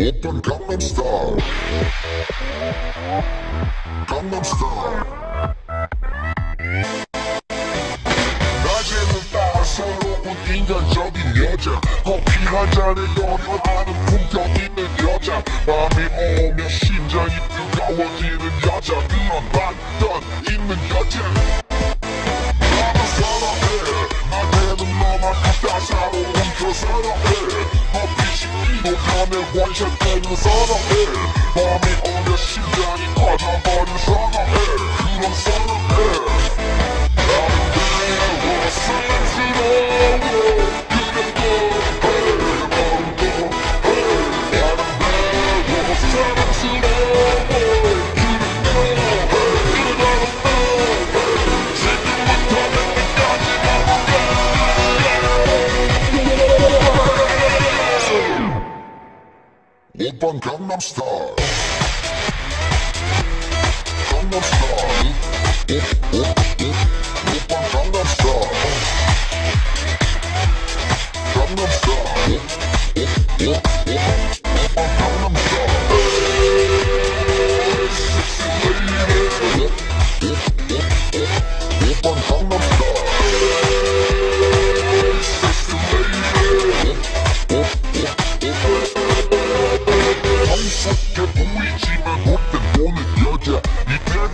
오빤 강남스타일 강남스타일 낮에는 따사로운 인간적인 여자 커피 한 잔에 연연하는 품격 있는 여자 밤이 오면 심장이 뜨거워지는 여자 그런 I'm white one and it's on her head Mommy the shit, I You 오빤 강남스타일 강남스타일 오빤 강남스타일 강남스타일 오빤 강남스타일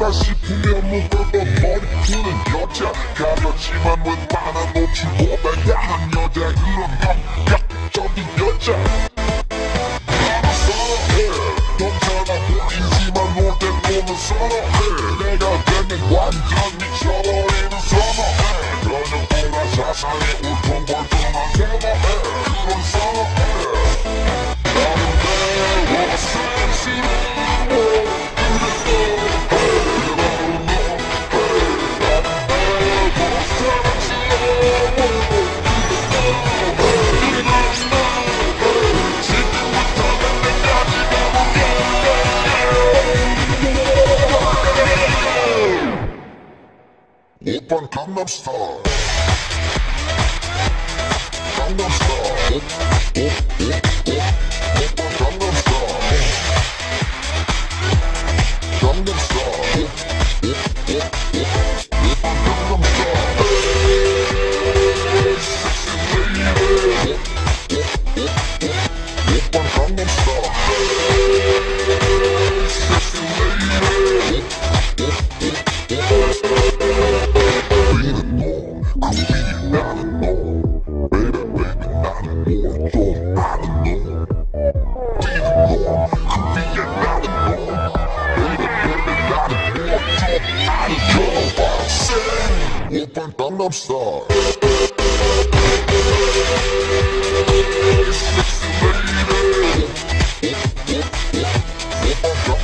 이때다 싶으면 묶어도 머리 푸는 여자. 가볍지만 웬만한 노출보다. 야한 여자 그런 감각적인 여자. 사랑해. 괜찮아 보이지만 못된 보면 사랑해. 내가 되면 완전 미 오빤 강남스타일 강남스타일 and up, star. It's.